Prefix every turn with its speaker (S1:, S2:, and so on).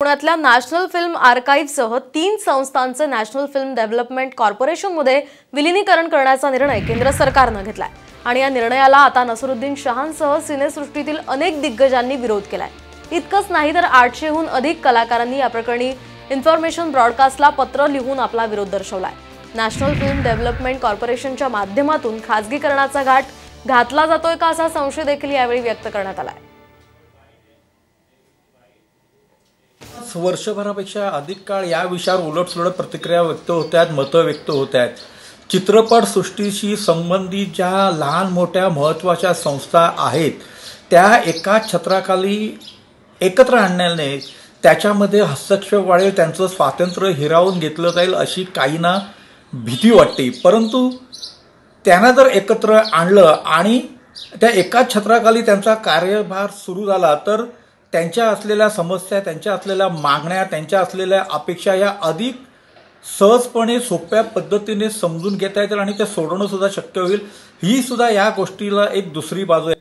S1: पुण्यातल्या national film आर्काईव्हसह तीन संस्थांचे नॅशनल फिल्म डेव्हलपमेंट कॉर्पोरेशनमध्ये विलिनीकरण करण्याचा निर्णय केंद्र सरकारनं घेतलाय. आणि या निर्णयाला आता नसरुद्दीन शहांसह सिनेसृष्टीतील अनेक दिग्गजांनी विरोध केलाय. इतकंच नाही तर आठशेहून अधिक कलाकारांनी या प्रकरणी इन्फॉर्मेशन ब्रॉडकास्टला पत्र लिहून आपला विरोध दर्शवलाय. नॅशनल फिल्म डेव्हलपमेंट कॉर्पोरेशनच्या माध्यमातून खाजगीकरणाचा घाट घातला जातोय का असा संशय देखील यावेळी व्यक्त करण्यात आलाय.
S2: वर्षभरापेक्षा अधिक काळ या विषयावर उलटसुलट प्रतिक्रिया व्यक्त होत आहेत मतं व्यक्त होत आहेत. चित्रपटसृष्टीशी संबंधित ज्या लहान मोठ्या महत्त्वाच्या संस्था आहेत त्या एका छत्राखाली एकत्र आणण्याने त्याच्यामध्ये हस्तक्षेप वाढेल त्यांचं स्वातंत्र्य हिरावून घेतलं जाईल अशी काहींना भीती वाटते. परंतु त्यांना जर एकत्र आणलं आणि त्या एकाच छत्राखाली त्यांचा कार्यभार सुरू झाला तर त्यांच्या असलेल्या समस्या त्यांच्या असलेल्या मागण्या त्यांच्या असलेल्या अपेक्षा या अधिक सहजपणे सोप्या पद्धतीने समजून घेता येतील आणि ते सोडवणं सुद्धा शक्य होईल. ही सुद्धा या गोष्टीला एक दुसरी बाजू आहे.